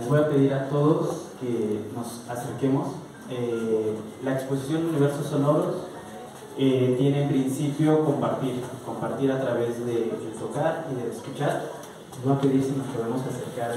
les voy a pedir a todos que nos acerquemos. Eh, la exposición Universos Sonoros eh, tiene en principio compartir, compartir a través de, de tocar y de escuchar. Les voy a pedir si nos podemos acercar